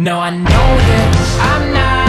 Now I know that I'm not